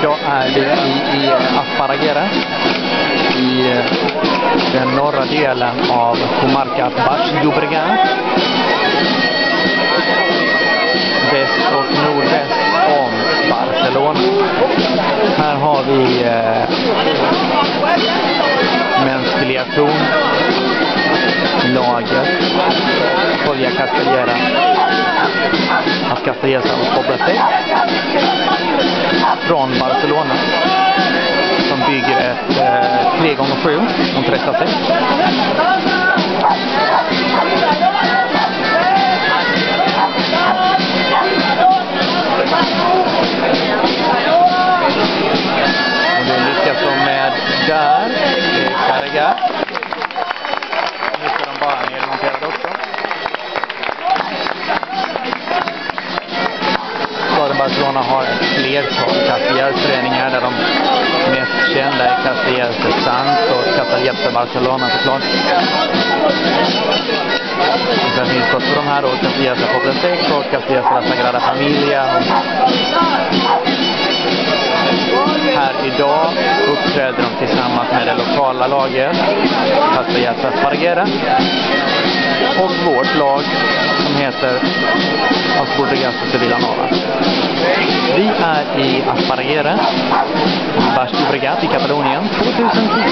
Idag är vi i, i Asparagera i eh, den norra delen av Comarca Baix Llobregat. Väst och nordväst om Barcelona. Här har vi eh, Mensfiliation, lager, Foglia Castellera, att Castellera och Poblace eh, 3 gånger sju. som pressar sig. Och det lyckas de med där, Karaga. Nu ska de bara nedmonterade också. Skara Barcelona har ett flertal kassiersträningar där de och hjälpte Barcelona såklart. Och sen finns också de här då, Casillas de och Castellers de la Sagrada Familia. Här idag uppträder de tillsammans med det lokala laget, alltså Casillas Aspargera. Och vårt lag som heter Asbordegastos de Villanova. Vi är i Aspargera, Bastu Bregat i Katalonien 2010.